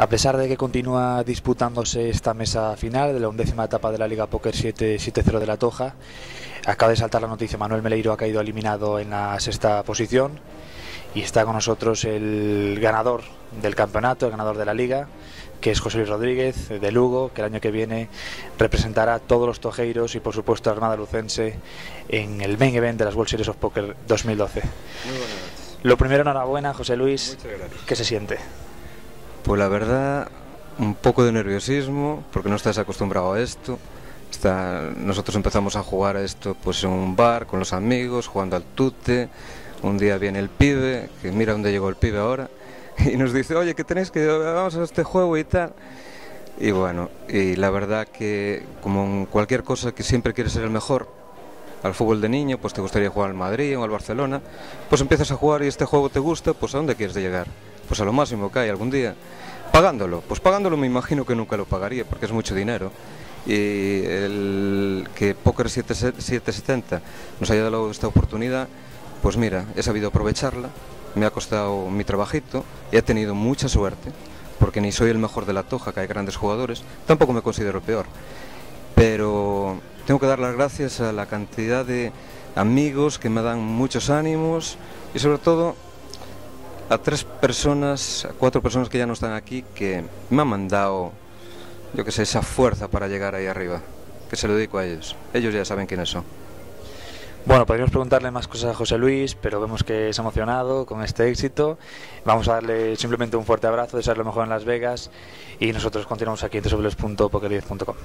A pesar de que continúa disputándose esta mesa final de la undécima etapa de la Liga Póker 7-0 de la Toja, acaba de saltar la noticia, Manuel Meleiro ha caído eliminado en la sexta posición y está con nosotros el ganador del campeonato, el ganador de la liga, que es José Luis Rodríguez de Lugo, que el año que viene representará a todos los tojeiros y por supuesto a Armada Lucense en el main event de las World Series of Poker 2012. Muy buenas. Lo primero, enhorabuena, José Luis. Muchas gracias. ¿Qué se siente? Pues la verdad, un poco de nerviosismo, porque no estás acostumbrado a esto. Nosotros empezamos a jugar a esto pues en un bar, con los amigos, jugando al tute. Un día viene el pibe, que mira dónde llegó el pibe ahora, y nos dice, oye, que tenéis que vamos a este juego y tal. Y bueno, y la verdad que como en cualquier cosa que siempre quieres ser el mejor, al fútbol de niño, pues te gustaría jugar al Madrid o al Barcelona, pues empiezas a jugar y este juego te gusta, pues ¿a dónde quieres llegar? Pues a lo máximo que hay algún día. Pagándolo, pues pagándolo me imagino que nunca lo pagaría porque es mucho dinero. Y el que Poker 770 nos haya dado esta oportunidad, pues mira, he sabido aprovecharla, me ha costado mi trabajito he tenido mucha suerte, porque ni soy el mejor de la toja, que hay grandes jugadores, tampoco me considero peor. Pero tengo que dar las gracias a la cantidad de amigos que me dan muchos ánimos y sobre todo a tres personas, a cuatro personas que ya no están aquí, que me han mandado, yo que sé, esa fuerza para llegar ahí arriba, que se lo dedico a ellos. Ellos ya saben quiénes son. Bueno, podríamos preguntarle más cosas a José Luis, pero vemos que es emocionado con este éxito. Vamos a darle simplemente un fuerte abrazo, desearle lo mejor en Las Vegas y nosotros continuamos aquí en www.poker10.com.